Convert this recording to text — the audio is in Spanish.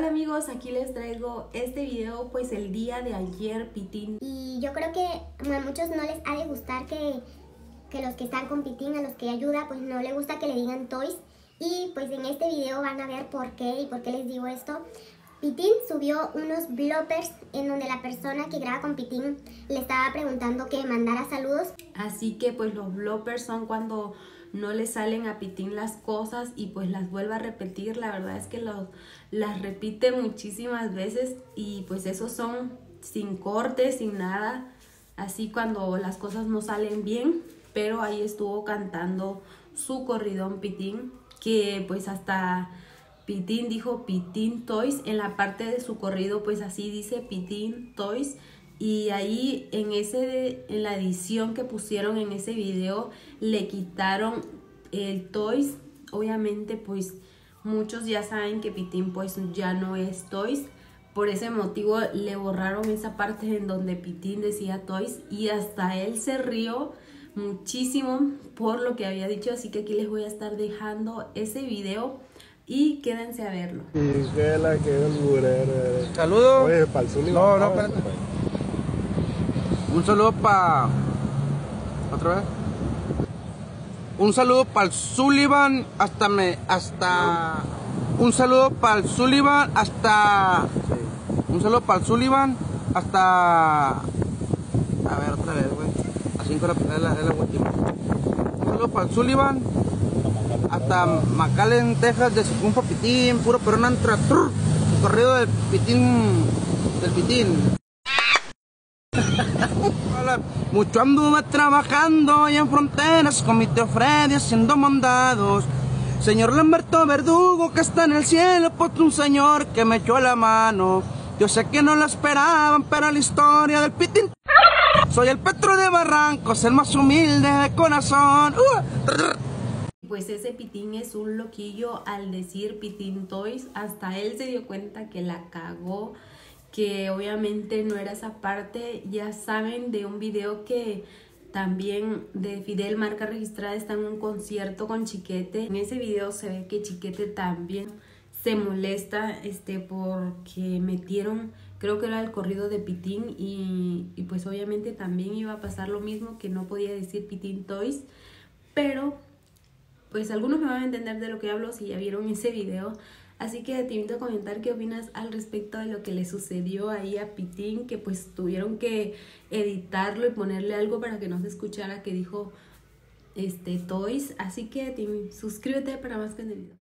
Hola amigos, aquí les traigo este video pues el día de ayer Pitín. Y yo creo que a muchos no les ha de gustar que, que los que están con Pitín, a los que ayuda, pues no le gusta que le digan toys. Y pues en este video van a ver por qué y por qué les digo esto. Pitín subió unos bloopers en donde la persona que graba con Pitín le estaba preguntando que mandara saludos. Así que pues los bloopers son cuando no le salen a Pitín las cosas y pues las vuelve a repetir. La verdad es que las repite muchísimas veces y pues esos son sin corte, sin nada. Así cuando las cosas no salen bien, pero ahí estuvo cantando su corridón Pitín, que pues hasta Pitín dijo Pitín Toys en la parte de su corrido, pues así dice Pitín Toys. Y ahí en, ese, en la edición que pusieron en ese video le quitaron el Toys. Obviamente pues muchos ya saben que Pitín pues ya no es Toys. Por ese motivo le borraron esa parte en donde Pitín decía Toys y hasta él se rió muchísimo por lo que había dicho. Así que aquí les voy a estar dejando ese video y quédense a verlo. Saludos. No, no, espérate. Un saludo para. ¿Otra vez? Un saludo para el Sullivan hasta me. hasta. Un saludo para el Sullivan hasta. Un saludo para el Sullivan hasta. A ver, otra vez, güey. Con la, es la, última. Un saludo para el Sullivan hasta McAllen, Texas, de un Pitín, puro perón antra. Corrido del Pitín. del Pitín. Mucho anduve trabajando y en fronteras con mi tío Freddy haciendo mandados. Señor Lamberto Verdugo que está en el cielo, pues un señor que me echó la mano. Yo sé que no lo esperaban, pero la historia del pitín. Soy el Petro de Barrancos, el más humilde de corazón. Pues ese Pitín es un loquillo al decir Pitín Toys. Hasta él se dio cuenta que la cagó que obviamente no era esa parte. Ya saben de un video que también de Fidel Marca Registrada está en un concierto con Chiquete. En ese video se ve que Chiquete también se molesta este, porque metieron, creo que era el corrido de Pitín y, y pues obviamente también iba a pasar lo mismo que no podía decir Pitín Toys. Pero pues algunos me van a entender de lo que hablo si ya vieron ese video. Así que te invito a comentar qué opinas al respecto de lo que le sucedió ahí a Pitín, que pues tuvieron que editarlo y ponerle algo para que no se escuchara que dijo este Toys. Así que suscríbete para más contenido.